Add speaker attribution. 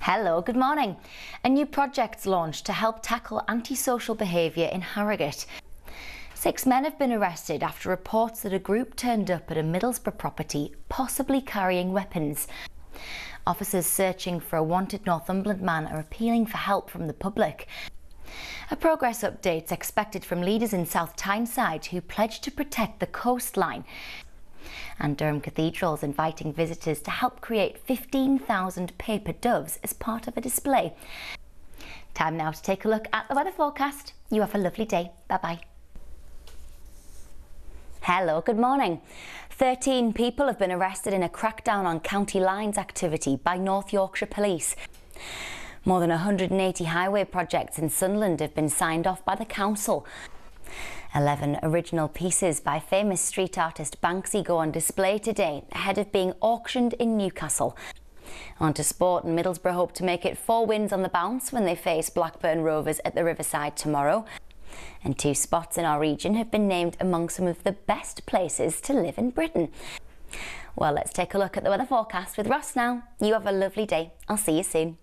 Speaker 1: Hello, good morning. A new project's launched to help tackle antisocial behaviour in Harrogate. Six men have been arrested after reports that a group turned up at a Middlesbrough property, possibly carrying weapons. Officers searching for a wanted Northumberland man are appealing for help from the public. A progress update's expected from leaders in South Tyneside who pledged to protect the coastline. And Durham Cathedral's inviting visitors to help create 15,000 paper doves as part of a display. Time now to take a look at the weather forecast. You have a lovely day. Bye bye. Hello, good morning. 13 people have been arrested in a crackdown on county lines activity by North Yorkshire Police. More than 180 highway projects in Sunderland have been signed off by the council. 11 original pieces by famous street artist Banksy go on display today ahead of being auctioned in Newcastle. On to sport and Middlesbrough hope to make it four wins on the bounce when they face Blackburn Rovers at the Riverside tomorrow. And two spots in our region have been named among some of the best places to live in Britain. Well, let's take a look at the weather forecast with Ross now. You have a lovely day. I'll see you soon.